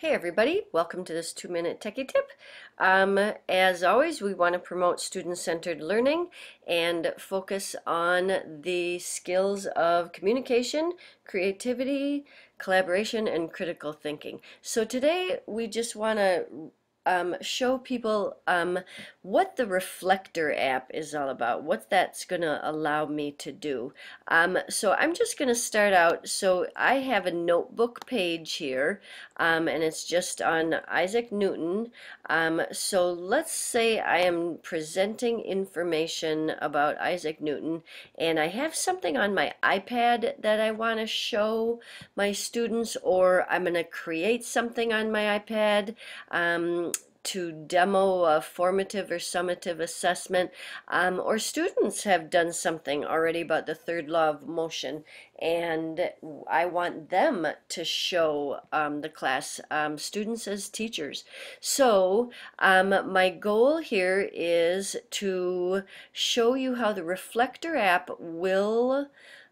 Hey everybody, welcome to this two-minute techie tip. Um, as always, we want to promote student-centered learning and focus on the skills of communication, creativity, collaboration, and critical thinking. So today we just want to um, show people um, what the Reflector app is all about, what that's going to allow me to do. Um, so I'm just going to start out. So I have a notebook page here, um, and it's just on Isaac Newton. Um, so let's say I am presenting information about Isaac Newton, and I have something on my iPad that I want to show my students, or I'm going to create something on my iPad. To demo a formative or summative assessment, um, or students have done something already about the third law of motion, and I want them to show um, the class, um, students as teachers. So um, my goal here is to show you how the Reflector app will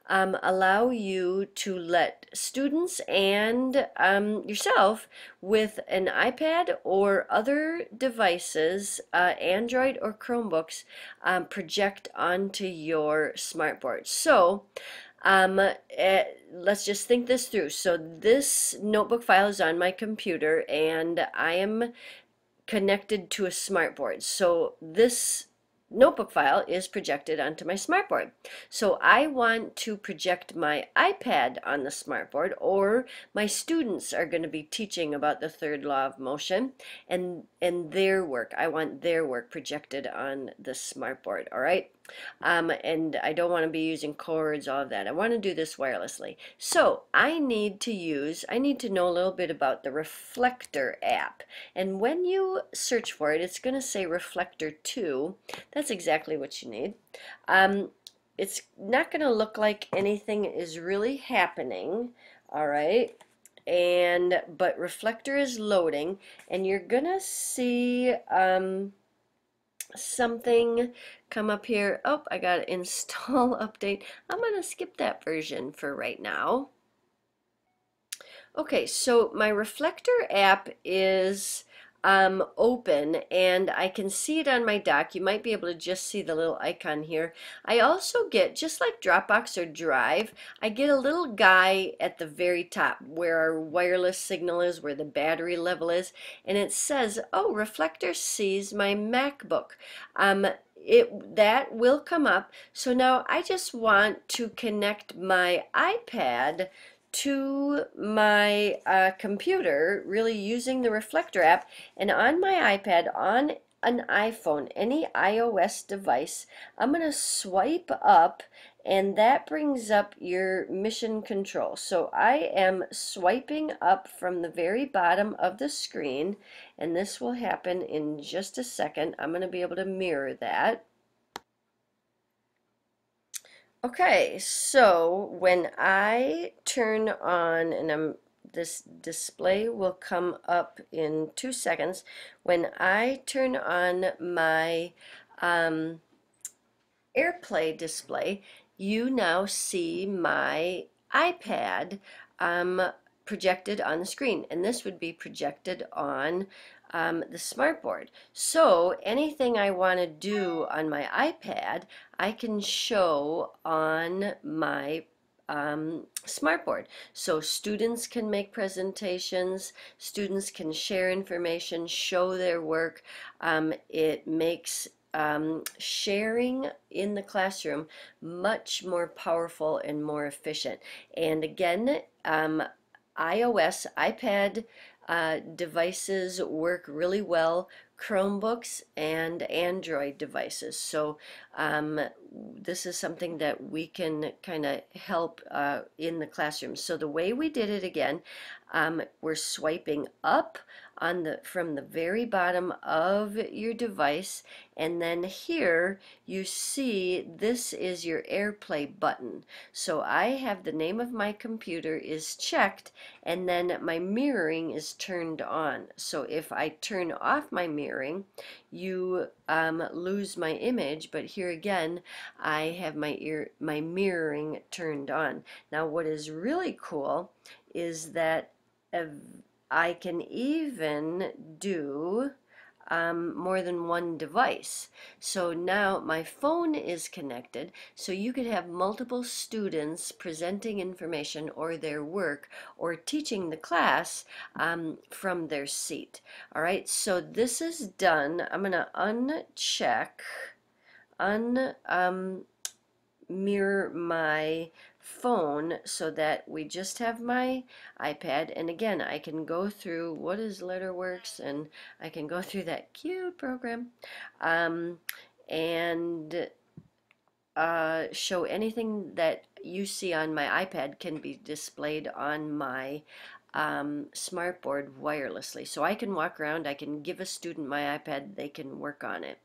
um, allow you to let students and um, yourself with an iPad or other devices, uh, Android or Chromebooks, um, project onto your smartboard. So, um, uh, let's just think this through. So this notebook file is on my computer and I am connected to a smartboard. So this notebook file is projected onto my smartboard. So I want to project my iPad on the smartboard or my students are going to be teaching about the third law of motion and and their work. I want their work projected on the smartboard, all right? Um, and I don't want to be using cords, all of that. I want to do this wirelessly. So I need to use, I need to know a little bit about the Reflector app. And when you search for it, it's going to say Reflector 2. That's exactly what you need. Um, it's not going to look like anything is really happening, all right? And, but Reflector is loading, and you're going to see, um, something come up here. Oh, I got install update. I'm going to skip that version for right now. Okay, so my Reflector app is um, open and I can see it on my dock. You might be able to just see the little icon here. I also get, just like Dropbox or Drive, I get a little guy at the very top where our wireless signal is, where the battery level is, and it says, oh, Reflector sees my MacBook. Um, it that will come up. So now I just want to connect my iPad to my uh, computer, really using the Reflector app, and on my iPad, on an iPhone, any iOS device, I'm going to swipe up and that brings up your mission control. So I am swiping up from the very bottom of the screen and this will happen in just a second. I'm going to be able to mirror that. Okay, so when I turn on, and I'm, this display will come up in two seconds. When I turn on my um, AirPlay display, you now see my iPad um, projected on the screen, and this would be projected on um, the smartboard. So anything I want to do on my iPad, I can show on my um, smartboard. So students can make presentations, students can share information, show their work. Um, it makes um, sharing in the classroom much more powerful and more efficient. And again, um, iOS, iPad uh, devices work really well Chromebooks and Android devices. So um, this is something that we can kind of help uh, in the classroom. So the way we did it again, um, we're swiping up on the from the very bottom of your device and then here you see this is your AirPlay button so I have the name of my computer is checked and then my mirroring is turned on so if I turn off my mirroring you um, lose my image but here again I have my ear my mirroring turned on. Now what is really cool is that I can even do um, more than one device. So now my phone is connected, so you could have multiple students presenting information or their work or teaching the class um, from their seat. All right, so this is done. I'm going to uncheck, un, um, mirror my phone so that we just have my iPad. And again I can go through what is Letterworks and I can go through that cute program um, and uh, show anything that you see on my iPad can be displayed on my um, smartboard wirelessly. So I can walk around, I can give a student my iPad, they can work on it.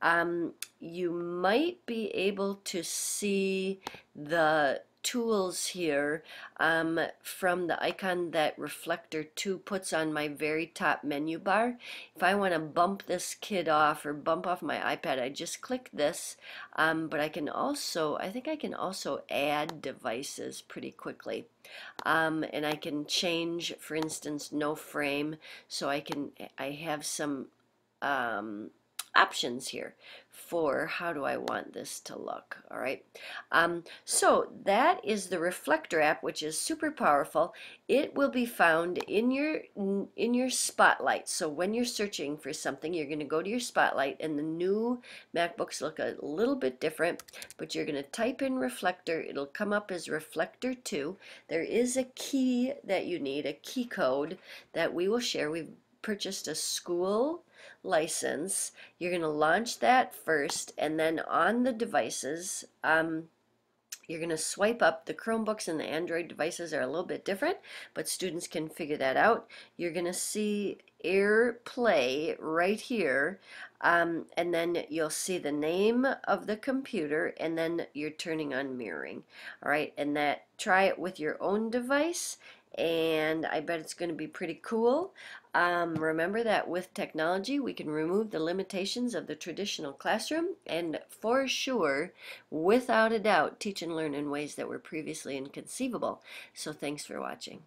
Um, you might be able to see the tools here um, from the icon that Reflector 2 puts on my very top menu bar. If I want to bump this kid off or bump off my iPad, I just click this, um, but I can also, I think I can also add devices pretty quickly. Um, and I can change, for instance, no frame, so I can, I have some um, options here for how do I want this to look all right? Um, so that is the reflector app which is super powerful. It will be found in your in your spotlight. So when you're searching for something you're going to go to your spotlight and the new MacBooks look a little bit different but you're going to type in reflector. It'll come up as reflector 2 there is a key that you need a key code that we will share. We've purchased a school license, you're going to launch that first, and then on the devices, um, you're going to swipe up. The Chromebooks and the Android devices are a little bit different, but students can figure that out. You're going to see AirPlay right here, um, and then you'll see the name of the computer, and then you're turning on mirroring. All right, and that try it with your own device, and I bet it's going to be pretty cool. Um, remember that with technology, we can remove the limitations of the traditional classroom and for sure, without a doubt, teach and learn in ways that were previously inconceivable. So thanks for watching.